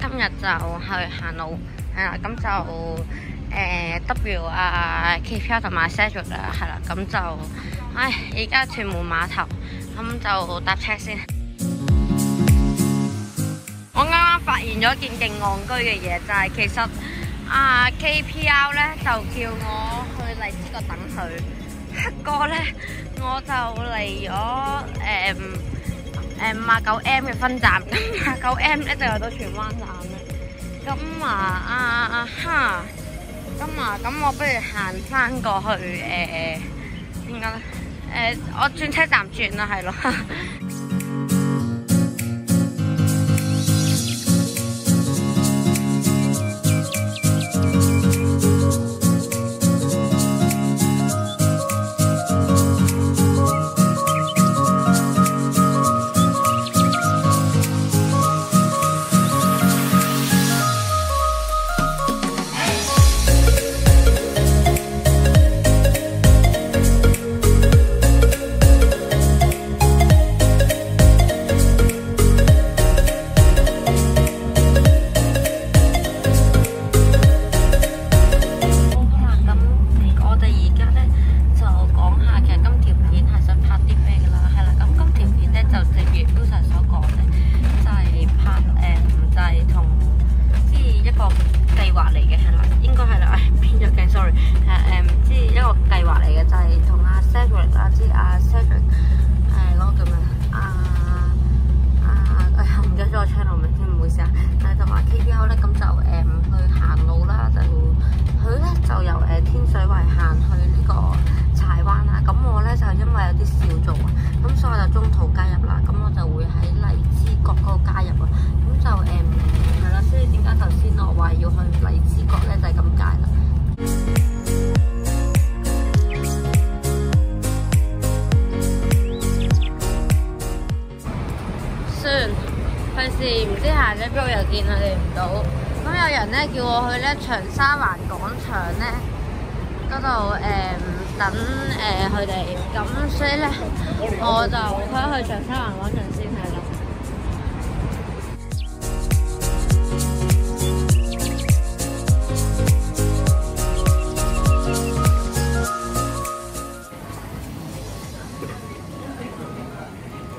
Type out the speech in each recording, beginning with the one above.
今日就去行路，系啦，咁就诶 W 啊 KPL 同埋 Cedric 啊，係啦，咁就唉，而家屯門碼頭，咁就搭車先。我啱啱發現咗件勁戇居嘅嘢，就係、其實啊 KPL 咧就叫我去荔枝角等佢，不過咧我就嚟咗誒誒五啊九 M 嘅分站，咁啊九 M 咧就有到荃灣站啦。咁啊啊啊哈，咁啊咁我不如行翻過去誒點解咧？誒、我轉車站轉啦，係咯。知行咗邊度又見佢哋唔到。咁有人咧叫我去咧長沙灣廣場咧嗰度誒等誒佢哋，咁、所以咧我就佢去長沙灣廣場先係咯。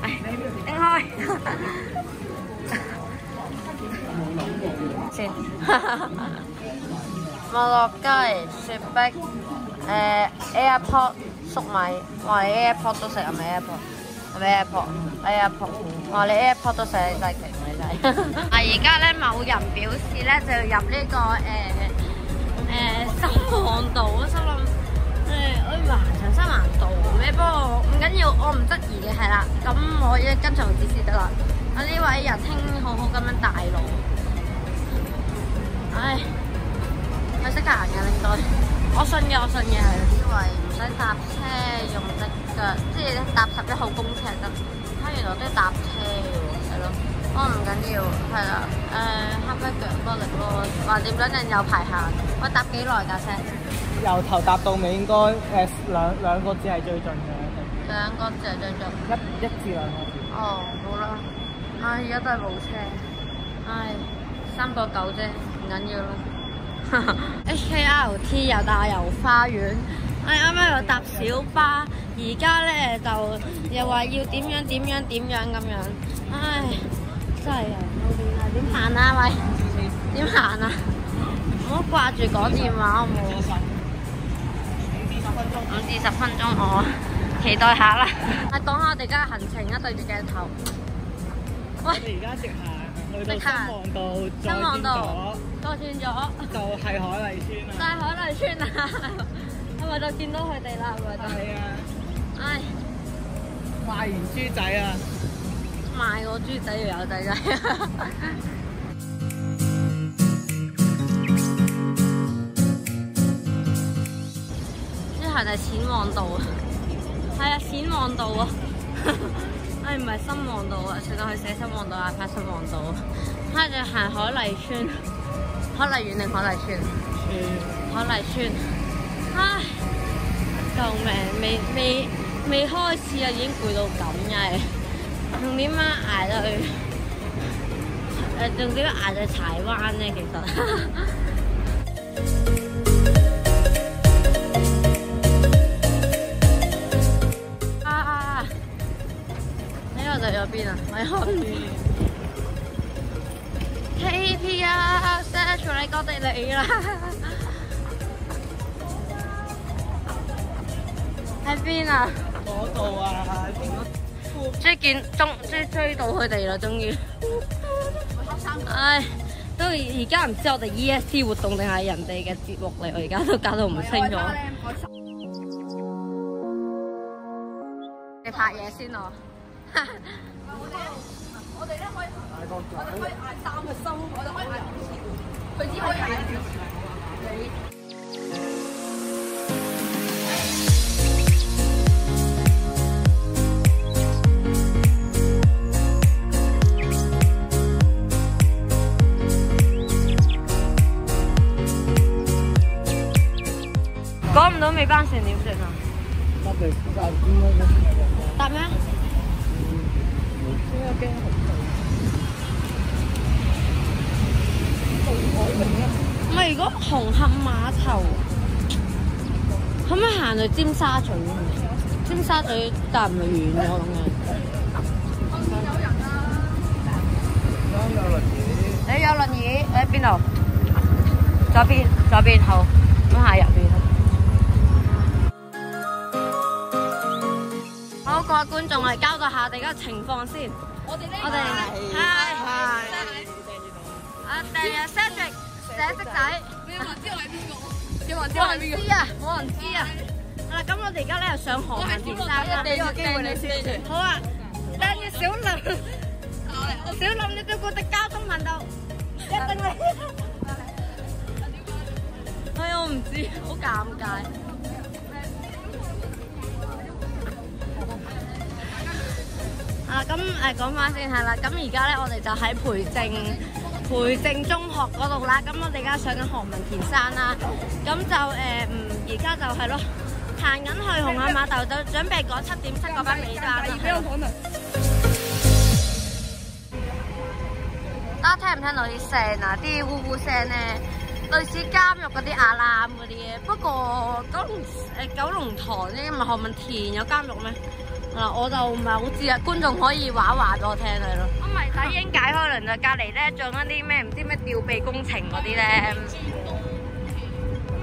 唉，拎開。先，麥樂雞、雪碧、誒、AirPod 粟米，哇！你 AirPod 都食係咪 AirPod？係咪 AirPod？AirPod，哇！你 AirPod 都食，你真係勁，你真係。啊！而家咧，某人表示咧就要入呢、個誒誒深旺道，我心諗誒，哎呀，長沙灣道咩？不過唔緊要，我唔質疑嘅係啦。咁我一跟從指示得啦。啊！呢位仁兄好好咁樣帶路。唉，佢識行嘅應該，我信嘅，我信嘅係。以為唔使搭車，用隻腳，即係搭十一號公車得。啊，原來都要搭車嘅喎，係咯。我，唔緊要，係啦。誒、黑雞腳多力咯，橫掂兩陣有排行。我搭幾耐架車？由頭搭到尾應該誒、兩兩個字係最盡嘅，兩個字最盡。一一至兩個字。哦，好啦。唉，而家都係冇車。唉，三個九啫，唔緊要啦。HKRT 又大遊花園，唉，啱啱又搭小巴，而家咧就又話要點樣點樣點樣咁樣，唉，真係啊，冇電啊，點行啊喂？點行啊？唔好掛住講電話好冇？五至十分鐘，我期待下啦。啊，講下我哋而家行程啊，對住鏡頭。喂，我哋而家直行去到新望道，再新望道轉多轉咗。就係海麗村就係。海麗村啊，係咪就見到佢哋啦？係咪就？係啊，唉，賣完豬仔啊！賣個豬仔又有仔仔。呢行係淺旺道啊，係啊，淺旺道啊，唉 唔係深旺道啊，上到去寫深旺道啊，拍深旺道啊，睇住行海麗村，海麗園定海麗村？海麗村，唉，救命！未未未開始啊，已經攰到咁嘅，仲點樣捱到去？誒、誒，仲點捱到柴灣咧？其實。啊！呢個就有邊啊？我有啊，Central 你覺得你啦？喺邊啊？嗰度啊，追見終追追到佢哋啦，終於。唉，都而家唔知我哋 ESC 活動定係人哋嘅節目嚟，我而家都搞到唔清楚。你拍嘢先咯。我哋可以，我哋可以嗌三個心，我哋可以嗌五次，佢只可以嗌一次。你講唔到尾班船點食啊？搭咩？應該驚唔係，如果紅磡碼頭可唔可以行到尖沙咀？尖沙咀但唔係遠咗咁樣。有輪椅，你有輪椅？喺邊度？左邊，左邊好，咁下入邊。好，各位觀眾，我哋交代下我哋而家嘅情況先。我哋呢我哋係啊，第日 Cedric 寫色仔。你有冇人知我係邊個？有冇人知我係邊個？人知啊，冇人知啊。係啦，咁我哋而家咧又上何文田山啦。俾個機會你先。好啊，但係小林，小林你對我哋交通頻道一定嚟。哎呀，我唔知，好尴尬。啊，咁诶，讲翻先系啦，咁而家咧我哋就喺培正培正中學嗰度啦，咁我哋而家上緊何文田山啦，咁就誒嗯而家就係咯，行緊去紅磡碼頭，就準備趕七點七嗰班尾班啦。大家聽唔聽到啲聲啊？啲呼呼聲咧，類似監獄嗰啲阿攬嗰啲嘢。不過九龍誒九龍塘咧，唔係何文田有監獄咩？嗱，我就唔係好知啊。觀眾可以話一話俾我聽係咯。咁咪仔已經解開輪就隔離咧，仲有啲咩唔知咩吊臂工程嗰啲咧。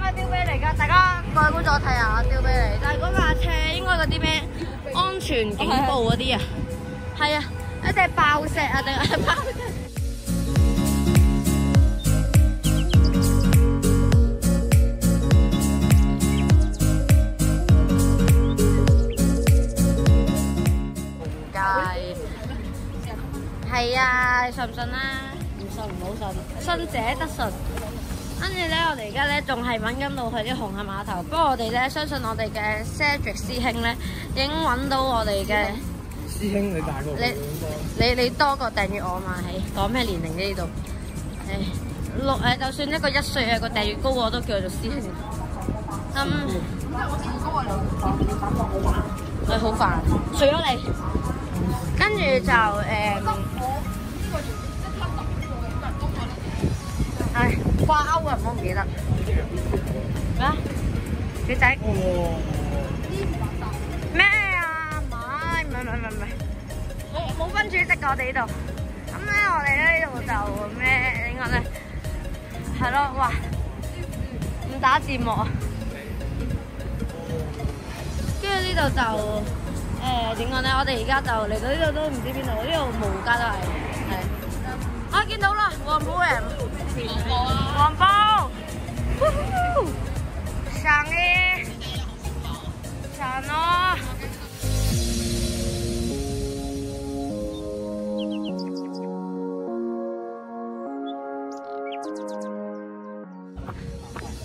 咩吊臂嚟㗎？大家各位觀眾睇下吊臂嚟，但係嗰架車應該嗰啲咩安全警報嗰啲啊？係啊，一隻爆石啊定係爆係啊，你信唔信啊？唔信唔好信，信者得信。跟住咧，我哋而家咧仲係揾緊路去啲紅磡碼頭。不過我哋咧相信我哋嘅 Cedric 師兄咧已經揾到我哋嘅。師兄你大過我你。你你多過訂閱我嘛？係講咩年齡呢度？誒六誒，就算一個一歲啊個訂閱高我都叫做師兄。嗯，誒好煩，除咗你，跟住就誒，唉掛鈎啊，唔好唔記得咩啊？小仔，咩啊？唔係唔係唔係唔係。冇冇分主席㗎我哋呢度。咁咧，我哋咧呢度就咩點講咧？係咯，哇！唔打字幕啊！跟住呢度就誒點講咧？我哋而家就嚟到呢度都唔知邊度，呢度無家都係。見到啦，黃埔人，黃埔，上嘅，上咯。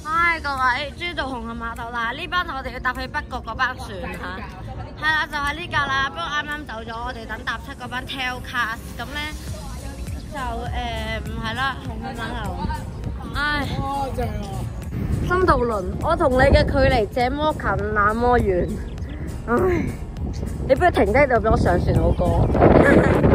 唉，各位，終於到紅磡碼頭啦！呢班我哋要搭去北角嗰班船嚇，係啦，就係呢架啦。不過啱啱走咗，我哋等搭七嗰班 Tailcast，咁咧就誒唔係啦，紅磡碼頭。唉，哇正啊！深度輪，我同你嘅距離這麼近那麼遠，唉，你不如停低度俾我上船好過。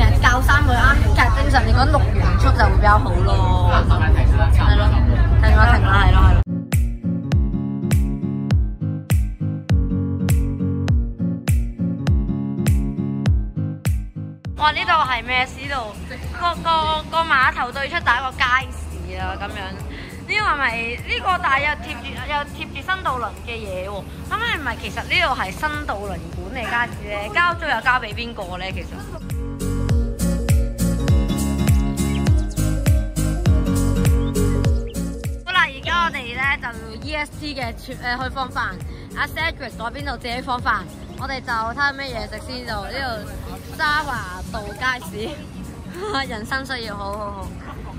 其實教三個啱，其實正常你講六完出就會比較好咯。係咯，停啦停啦，係咯係咯。哇！呢度係咩？市度個個個碼頭對出就係一個街市啊，咁樣。呢個係咪呢個？但係又貼住又貼住新渡輪嘅嘢喎。咁係咪其實呢度係新渡輪管理街市咧？交租又交俾邊個咧？其實？我哋咧就 E.S.T 嘅誒去放飯，阿 Cedric 嗰邊度自己放飯，我哋就睇下咩嘢食先就呢度沙華道街市，人生需要好好好。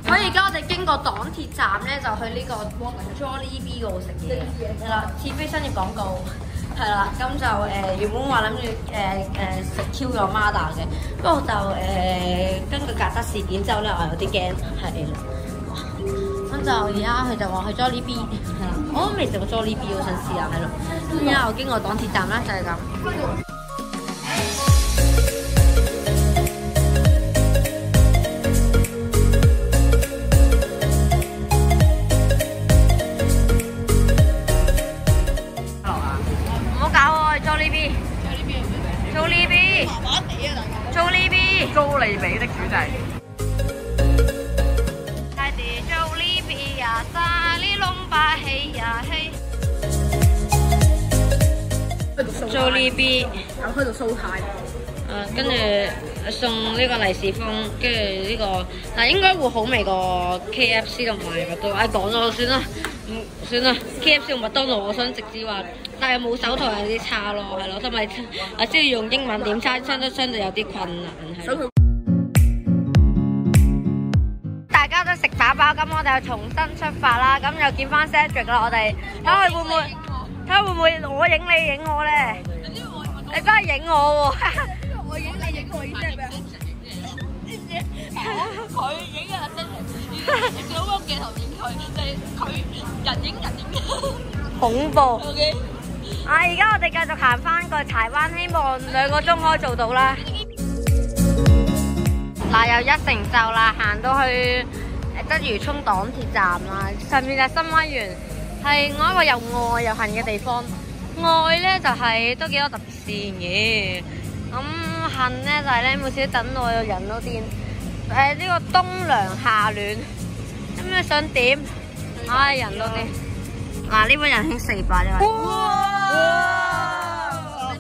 所以而家我哋經過港鐵站咧，就去呢個 Jollibee 嗰度食嘢，係啦，似非商業廣告，係啦，咁就誒、原本話諗住誒誒食 Q 咗 Mada 嘅，不過就誒、根據格德事件之後咧，我有啲驚，係，就而家佢就話去 Jollibee，我都未食過 Jollibee，我想試下，係咯，咁而家我經過港鐵站啦，就係、是、咁。唔好搞我，去 Jollibee。Jollibee。麻麻 Jollibee。有去到蘇泰。誒，跟住送呢個利是封，跟住呢個，但應該會好味過 KFC 同埋麥當勞。誒講咗算啦，唔算啦。KFC 同麥當勞，我想直接話，但係冇手台有啲差咯，係咯，同埋啊，即係用英文點餐，相對相對有啲困難係。大家都食飽飽，咁我哋又重新出發啦，咁又見翻 Cedric 啦，我哋睇下會唔會，睇下會唔會我影你影我咧？你真係影我喎！我影你影我影即係咩啊？佢影嘅真係，你攞個鏡頭影佢，就係佢人影人影。恐怖！O K，啊！而家我哋繼續行翻過柴灣，希望兩個鐘可以做到啦。嗱，又一成就啦，行到去誒鰂魚涌港鐵站啦，上面就係新威園，係我一個又愛又恨嘅地方。愛咧就係、都幾多特別線嘅，咁、恨咧就係、咧每次等到我人都癲。誒、呢、個冬涼夏暖，咁你想點？唉、人都癲。嗱，呢本人興四百呢位。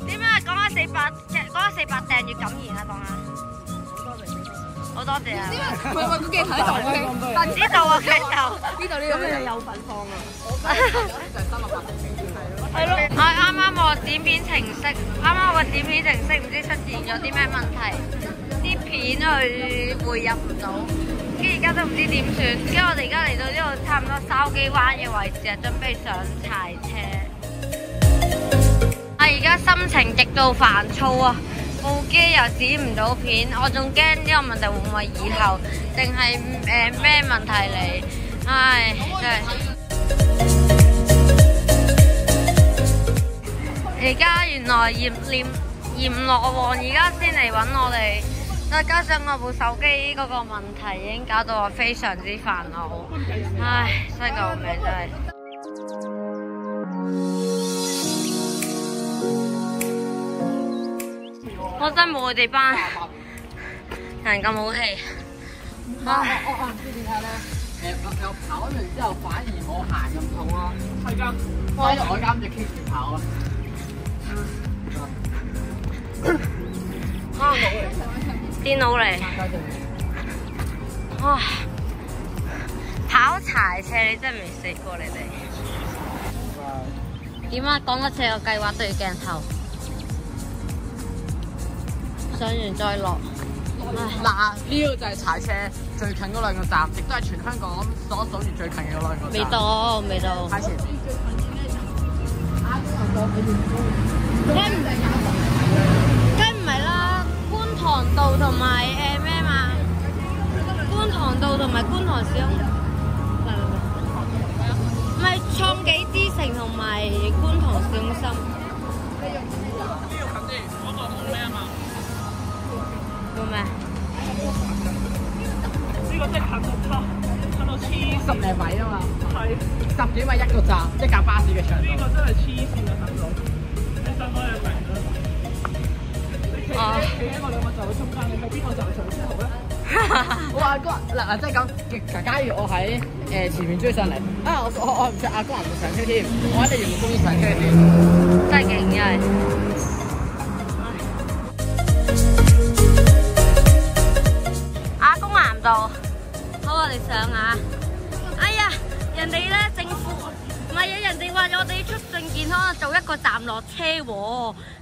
點啊？講下四百，講下四百訂閱感言啊，講下。好多謝啊！唔係唔係個鏡頭喺度，OK。但知道啊，佢就呢度呢度有份放啊？係咯。我啱啱我剪片程式，啱啱我剪片程式唔知出现咗啲咩問題，啲片去匯入唔到，跟住而家都唔知點算。跟住我哋而家嚟到呢度差唔多筲箕灣嘅位置啊，準備上柴車。我而家心情極度煩躁啊！部機又剪唔到片，我仲驚呢個問題會唔會以後，定係誒咩問題嚟？唉，真係。而家原來閻閻閻羅王而家先嚟揾我哋，再加上我部手機嗰個問題，已經搞到我非常之煩惱。唉，真係救命真係。我真係冇佢哋班人咁好氣。唉，誒，我我跑完之後反而冇行咁痛咯。係㗎，我我啱就 keep 住跑啊。唉電腦嚟。哇！跑柴車你真係未試過你哋？點啊？講多次個計劃對住鏡頭，上完再落。嗱，呢個就係踩車最近嗰兩個站，亦都係全香港所數住最近嘅嗰兩個站。未到，未到。太前。梗唔係啦，觀塘道同埋誒咩嘛？觀塘道同埋觀塘小，唔係創紀之城同埋觀塘市中心。十零米啊嘛，十幾米一個站，一架巴士嘅長度。呢個真係黐線啊，大佬！你想我哋明啦。你企啊企喺我兩個站嘅中間，你去邊個站上先好咧？我阿哥嗱嗱，即係咁，假如我喺誒前面追上嚟，啊我我我唔着阿哥唔上車添，我喺你原本公園上車添。真係勁嘅。阿公岩道，好我哋上下。我哋出證健康做一個站落車喎，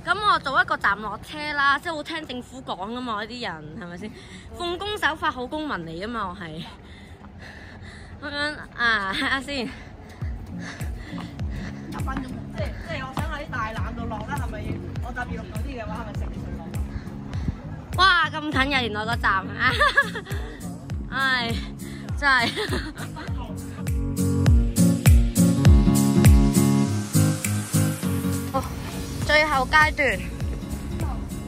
咁我做一個站落車啦，即係好聽政府講噶嘛，呢啲人係咪先？奉公守法好公民嚟噶嘛，我係咁樣啊，睇下先。十分鐘，即係即係我想喺大欖度落啦，係咪我搭二六九啲嘅話，係咪食水落？哇，咁近嘅原來個站啊！唉，真係。最後階段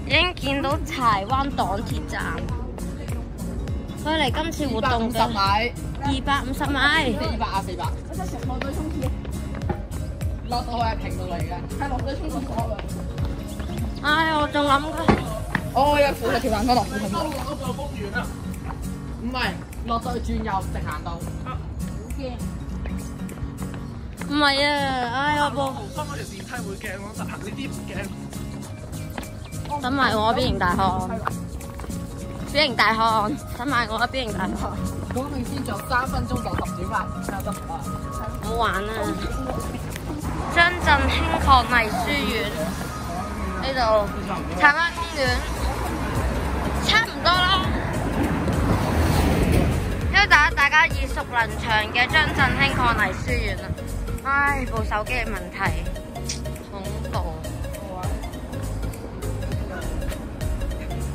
已經見到柴灣港鐵站，佢嚟今次活動十嘅米，二百五十米。四百啊四百，我真係落水沖廁，落到去係平道嚟嘅。係落水沖廁所啊！唉，我仲諗緊，哦，有扶佢條欄杆落扶佢。嗰個公園啊！唔係，落到去轉右直行到。唔係啊，唉，我報豪心嗰條電梯會驚咯，實行呢啲唔驚。等埋我邊形大漢，邊形大漢，等埋我邊形大漢。講明先做三分鐘就十點啦，得唔？唔好玩啊！張振興伉儷書院呢度，柴灣公園差唔多啦。因為大家大家耳熟能詳嘅張振興抗泥書院啦。唉，部手機嘅問題，恐怖。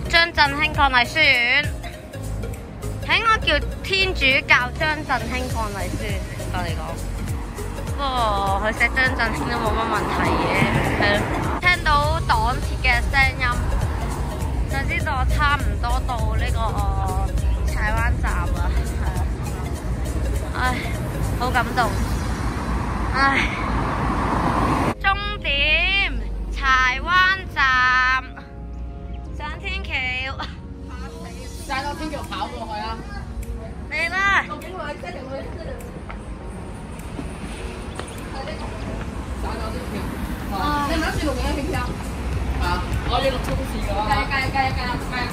張振興伉儷書院，係應該叫天主教張振興伉儷書院我嚟講。不過佢寫張振興都冇乜問題嘅，係咯。聽到港鐵嘅聲音，就知道差唔多到呢個柴灣站啦，唉，好感動。唉，終點柴灣站上天橋，上到天橋跑過去啊！嚟啦！究竟我喺即係我喺即係上到天橋。你唔諗住錄影片片啊？啊！我要錄衝線㗎計嘛。計計計計！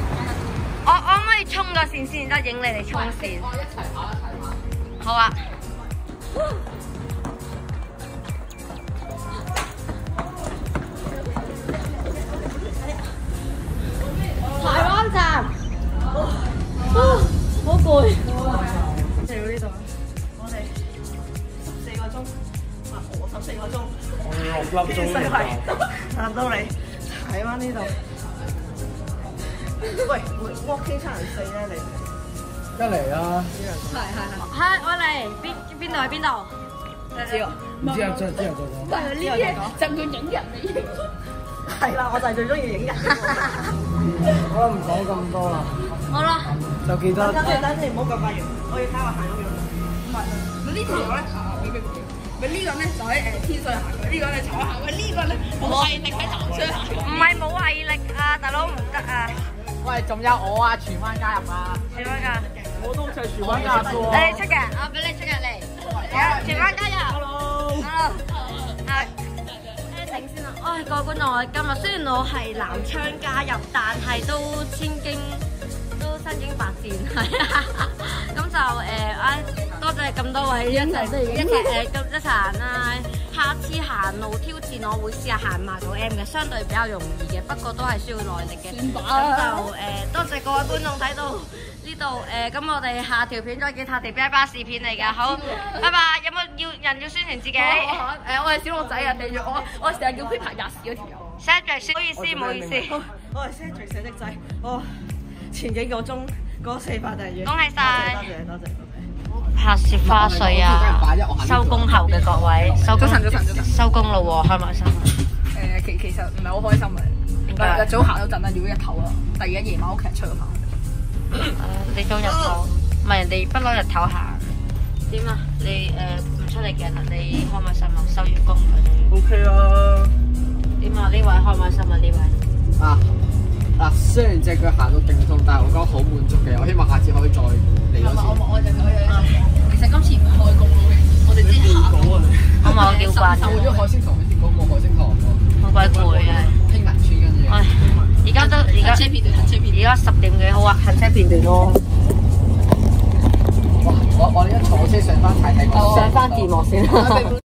我我可唔可以衝個線先，然之後影你哋衝線？我一齊跑一齊跑。好啊。站，好攰。嚟到呢度，我哋十四個鐘，啊我十四個鐘，六粒天水圍行到嚟睇翻呢度。喂，walking 七零四咧，你一嚟啊，係係係。係我嚟邊邊度去邊度？唔知啊，唔知啊，之後之後再講。呢啲就叫影人嚟影。係啦，我就係最中意影人。我唔講咁多啦，好啦，就記得等陣等陣，唔好咁快完，我要睇我行咗幾多。唔係，咪呢條咧啊，俾俾俾。咪呢個咧就喺誒天水行嘅，呢個咧就我行嘅，呢個咧冇毅力喺南昌行。唔係冇毅力啊，大佬唔得啊！喂，仲有我啊，荃灣加入啊！點樣㗎？我都好似係荃灣加入你。出嘅，我俾你出嘅嚟。荃灣加入！Hello。Hello，唉，各位觀眾，我今日雖然我係南昌加入，但係都千經都身經百戰，係啊。咁就誒，唉，多謝咁多位一齊一齊誒咁一齊行啦。下次行路挑戰，我會試下行埋個 M 嘅，相對比較容易嘅，不過都係需要耐力嘅。咁就誒，多謝各位觀眾睇到呢度誒，咁我哋下條片再見，下條片係巴士片嚟㗎，好，拜拜。有冇要人要宣傳自己？誒，我係小鹿仔啊，地住我，我成日叫 Peter 廿時嗰條友。Cedric，唔好意思，唔好意思，我係 Cedric 寫的仔，哦，前幾個鐘嗰四百訂閱，恭喜晒多謝多謝多謝。拍攝花絮啊！收工後嘅各位，收工早晨早晨早晨收工咯喎，開埋心。誒，其其實唔係好開心嘅，點解日早行咗陣啦，如果日頭啊，第二日夜晚屋企人出去行。誒你早日頭，唔係人哋不嬲日頭行。點啊？你誒唔出嚟嘅啦，你開唔開心啊？收完工佢 OK 啊，點啊？呢位開唔開心啊？呢位啊嗱，雖然隻腳行到勁痛，但係我覺得好滿足嘅。我希望下次可以再嚟多次。我就我有其實今次唔開工，我哋之前下好啊你。我冇叫慣我咗海星堂好似講冇海星堂喎，好鬼攰啊！興銀村跟住。唉，而家都而家車片段，車片段。而家十點幾好啊，行車片段咯，哇！我我哋一坐車上翻太睇上翻電幕先啦。